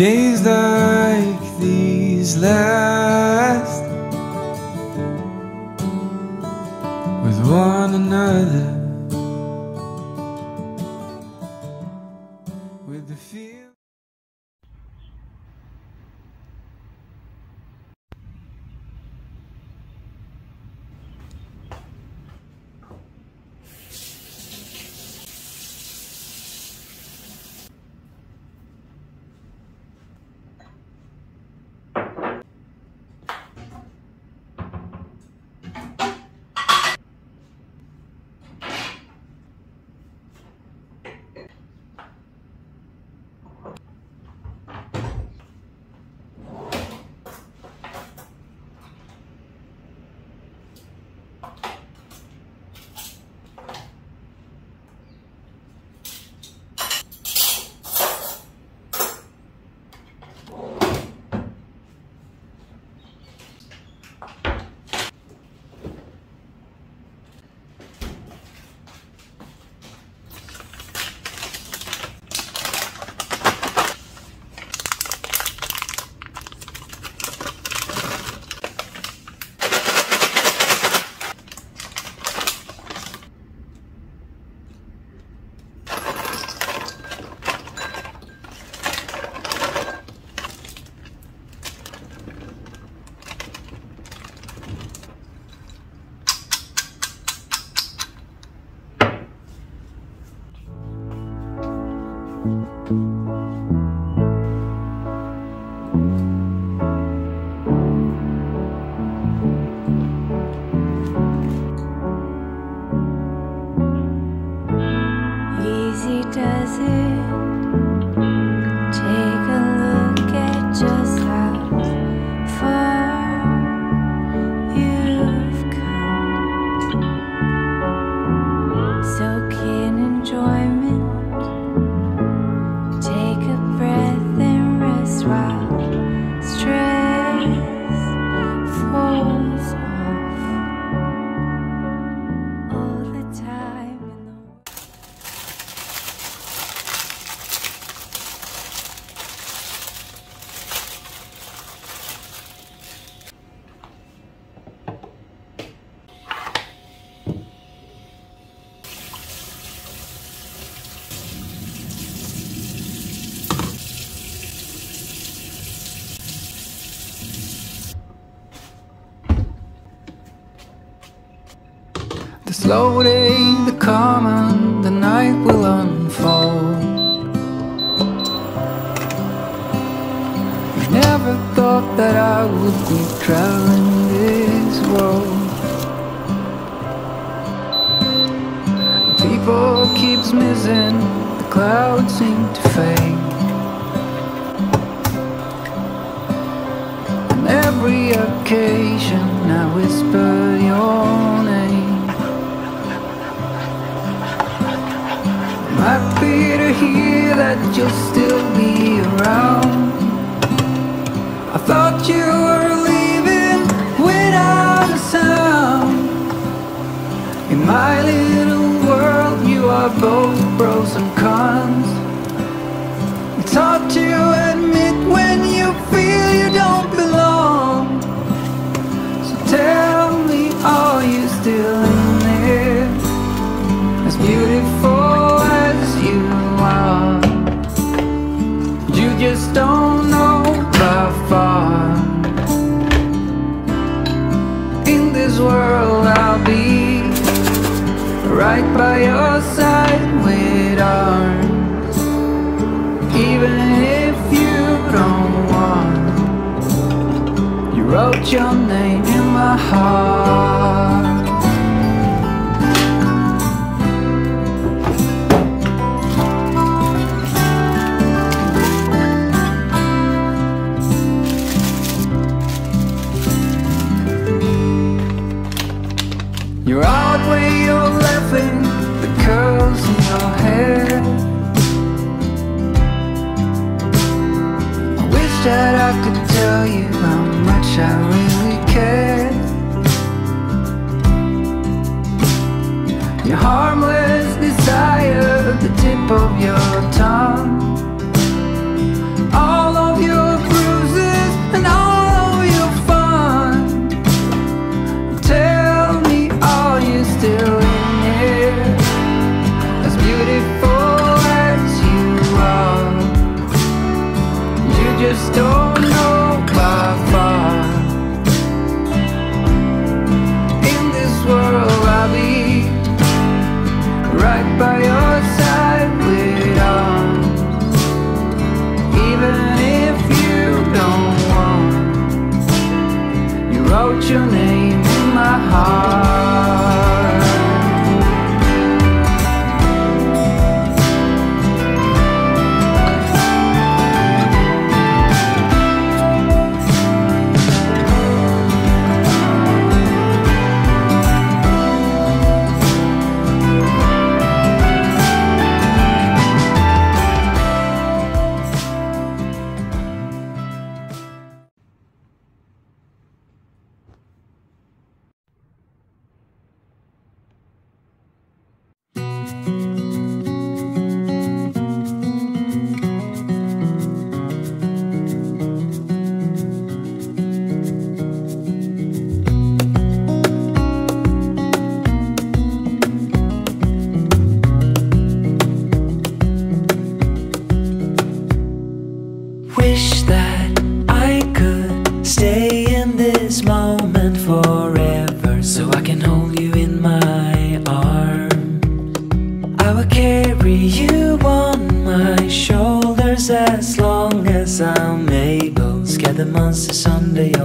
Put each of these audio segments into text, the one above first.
days like these last slow day, the calm, and the night will unfold. Never thought that I would be traveling this road. People keeps missing, the clouds seem to fade. On every occasion, I whisper your name. Happy to hear that you'll still be around. I thought you were leaving without a sound. In my little world, you are both pros and cons. Wrote your name in my heart. You're out where you're laughing, the curls in your hair. I wish that I could tell you I really care. Your harmless desire, the tip of your this moment forever so I can hold you in my arms. I will carry you on my shoulders as long as I'm able. Scare the monsters under your.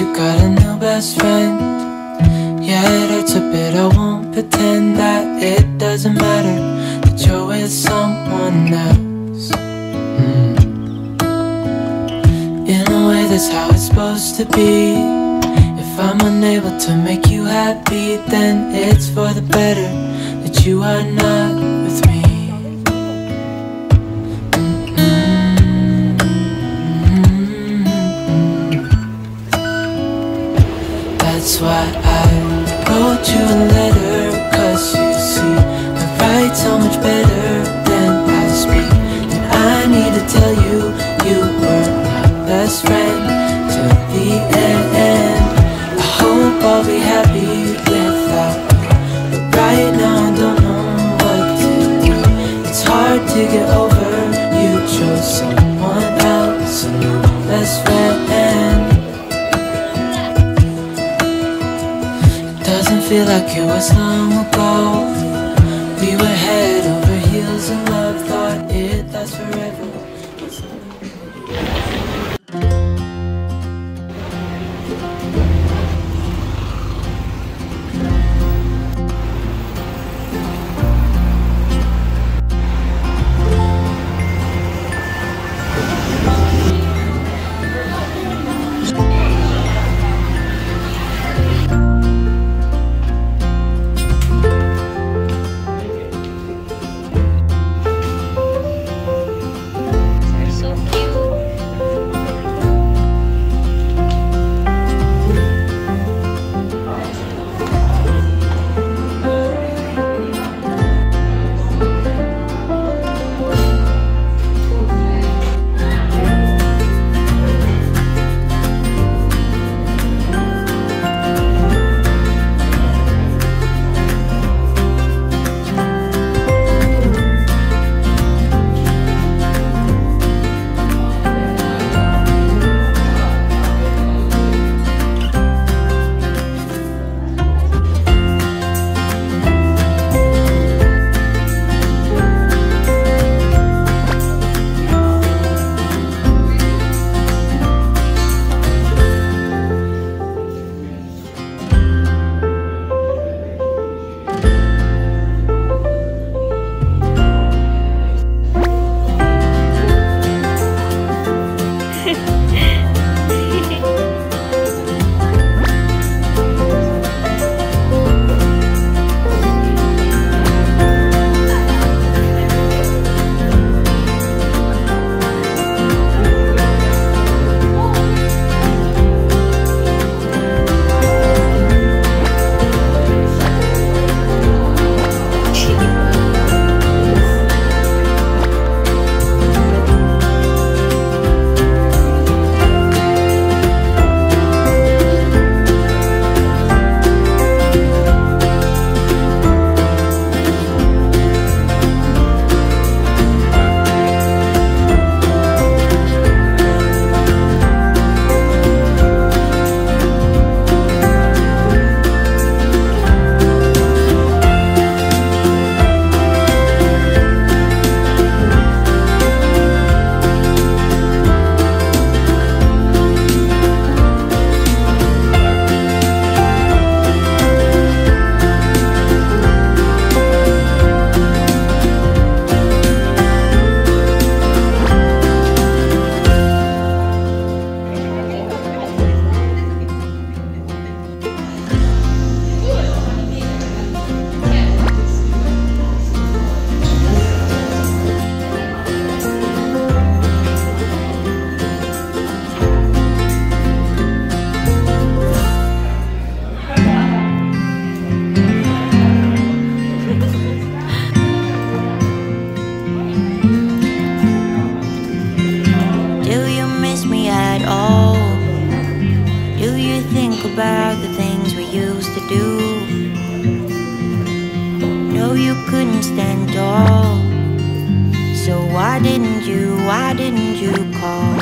You got a new best friend. Yeah, it hurts a bit. I won't pretend that it doesn't matter that you're with someone else. Hmm. In a way, that's how it's supposed to be. If I'm unable to make you happy, then it's for the better that you are not wrote you a letter Cause you see, I write so much better than I speak. And I need to tell you, you were my best friend Till the end. I hope I'll be happy without you. But right now I don't know what to do. It's hard to get over You chose someone feel like it was long ago. Couldn't stand tall. So why didn't you, why didn't you call?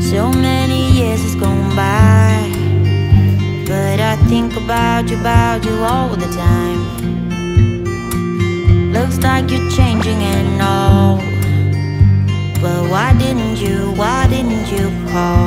So many years has gone by. But I think about you, about you all the time. Looks like you're changing and all. But why didn't you, why didn't you call?